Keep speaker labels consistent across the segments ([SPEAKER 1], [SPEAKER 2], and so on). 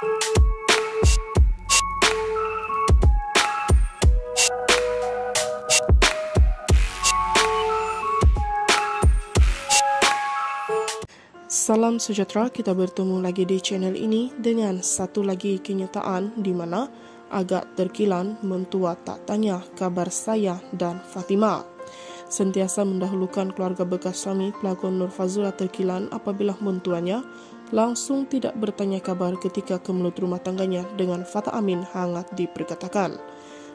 [SPEAKER 1] Salam sejahtera, kita bertemu lagi di channel ini dengan satu lagi kenyataan di mana agak terkilan mentua tak tanya kabar saya dan Fatimah. Sentiasa mendahulukan keluarga bekas suami pelakon Nur Fazula terkilan apabila mentuanya langsung tidak bertanya kabar ketika ke mulut rumah tangganya dengan Fata Amin hangat diperkatakan.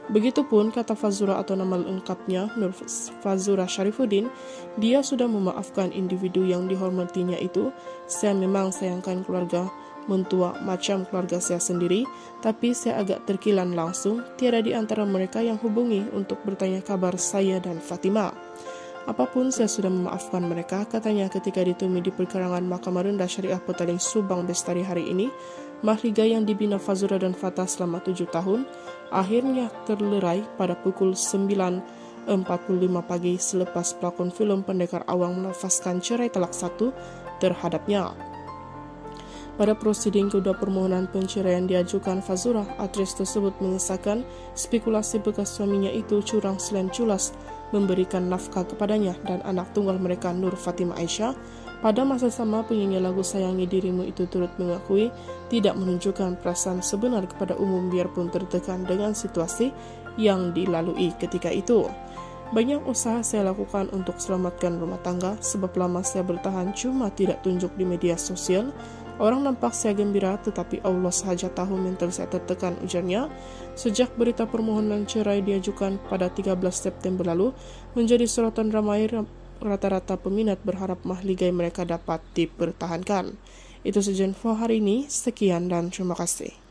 [SPEAKER 1] Begitupun kata Fazura atau nama lengkapnya Nur Fazura Syarifuddin, dia sudah memaafkan individu yang dihormatinya itu. Saya memang sayangkan keluarga mentua macam keluarga saya sendiri, tapi saya agak terkilan langsung tiada di antara mereka yang hubungi untuk bertanya kabar saya dan Fatima. Apa pun saya sudah memaafkan mereka, katanya ketika ditemui di perkarangan Mahkamah Rendah Syariah Petaling Subang Bestari hari ini, Mahliga yang dibina Fazura dan Fatah selama tujuh tahun, akhirnya terlerai pada pukul 9.45 pagi selepas pelakon film Pendekar Awang menafaskan cerai telak satu terhadapnya. Pada prosiding kedua permohonan penceraian diajukan Fazura, aktris tersebut mengesahkan spekulasi bekas suaminya itu curang selain culas memberikan nafkah kepadanya dan anak tunggal mereka Nur Fatimah Aisyah. Pada masa sama, penyanyi lagu Sayangi Dirimu itu turut mengakui tidak menunjukkan perasaan sebenar kepada umum biarpun tertekan dengan situasi yang dilalui ketika itu. Banyak usaha saya lakukan untuk selamatkan rumah tangga sebab lama saya bertahan cuma tidak tunjuk di media sosial Orang nampak saya gembira, tetapi Allah sahaja tahu mental saya tertekan, ujarnya. Sejak berita permohonan cerai diajukan pada 13 September lalu, menjadi sorotan ramai rata-rata peminat berharap mahligai mereka dapat dipertahankan. Itu saja info hari ini, sekian dan terima kasih.